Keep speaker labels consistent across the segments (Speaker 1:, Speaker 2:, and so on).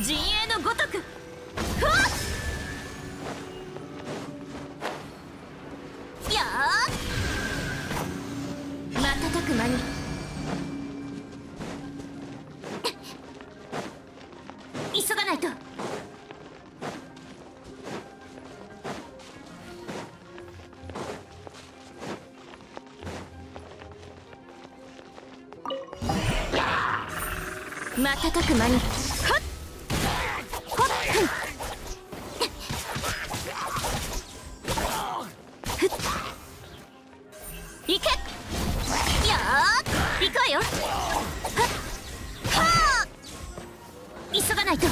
Speaker 1: 陣営のごとく。ふわっ。やー瞬く間に。急がないと。瞬く間に。急がないと。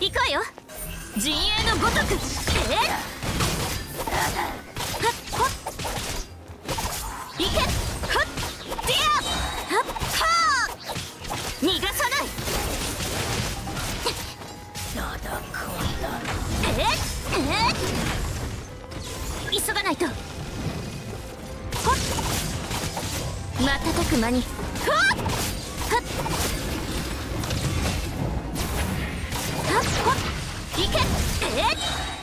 Speaker 1: 行くわよ。陣営のごとく。え？っはっほっ。いけ。はっディアはっはー。逃がさない。ただこんなえ？っえ？っ急がないと。ほっ。瞬く間に。はっ。えぜ